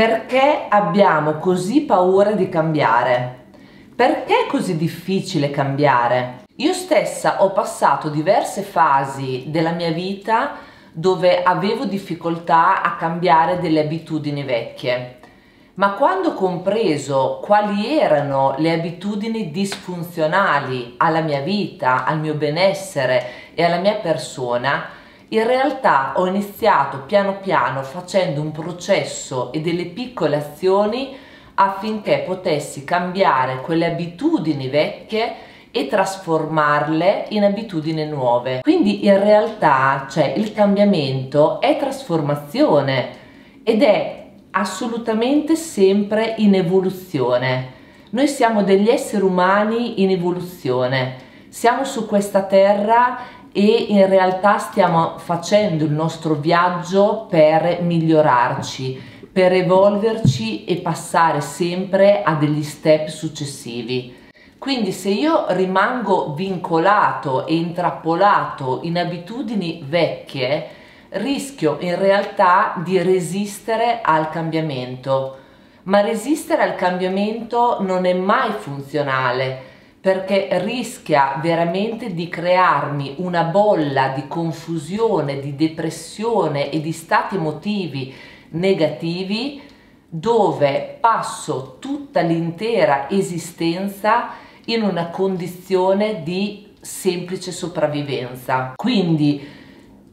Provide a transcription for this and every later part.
Perché abbiamo così paura di cambiare? Perché è così difficile cambiare? Io stessa ho passato diverse fasi della mia vita dove avevo difficoltà a cambiare delle abitudini vecchie. Ma quando ho compreso quali erano le abitudini disfunzionali alla mia vita, al mio benessere e alla mia persona, in realtà ho iniziato piano piano facendo un processo e delle piccole azioni affinché potessi cambiare quelle abitudini vecchie e trasformarle in abitudini nuove. Quindi in realtà cioè, il cambiamento è trasformazione ed è assolutamente sempre in evoluzione. Noi siamo degli esseri umani in evoluzione, siamo su questa terra e in realtà stiamo facendo il nostro viaggio per migliorarci, per evolverci e passare sempre a degli step successivi. Quindi se io rimango vincolato e intrappolato in abitudini vecchie, rischio in realtà di resistere al cambiamento. Ma resistere al cambiamento non è mai funzionale perché rischia veramente di crearmi una bolla di confusione, di depressione e di stati emotivi negativi dove passo tutta l'intera esistenza in una condizione di semplice sopravvivenza. Quindi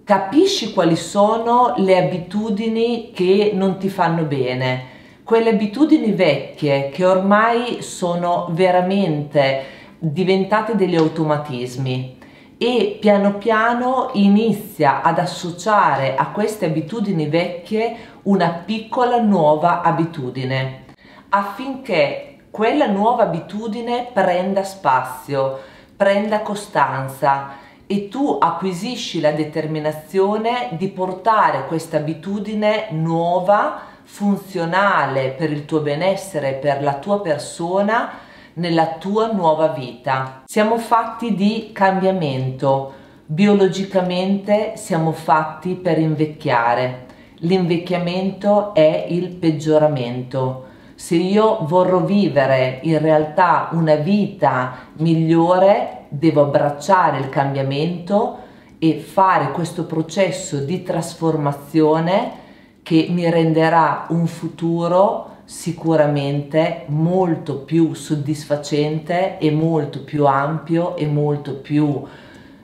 capisci quali sono le abitudini che non ti fanno bene, quelle abitudini vecchie che ormai sono veramente diventate degli automatismi e piano piano inizia ad associare a queste abitudini vecchie una piccola nuova abitudine affinché quella nuova abitudine prenda spazio, prenda costanza e tu acquisisci la determinazione di portare questa abitudine nuova, funzionale per il tuo benessere, per la tua persona nella tua nuova vita. Siamo fatti di cambiamento, biologicamente siamo fatti per invecchiare. L'invecchiamento è il peggioramento. Se io vorrò vivere in realtà una vita migliore, devo abbracciare il cambiamento e fare questo processo di trasformazione che mi renderà un futuro sicuramente molto più soddisfacente e molto più ampio e molto più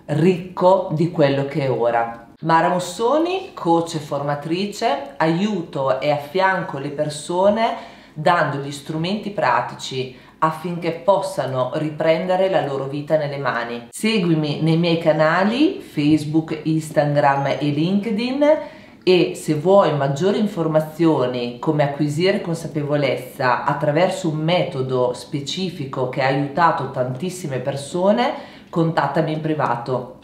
ricco di quello che è ora. Mara Mussoni, coach e formatrice, aiuto e affianco le persone dando gli strumenti pratici affinché possano riprendere la loro vita nelle mani. Seguimi nei miei canali Facebook, Instagram e LinkedIn e se vuoi maggiori informazioni come acquisire consapevolezza attraverso un metodo specifico che ha aiutato tantissime persone, contattami in privato.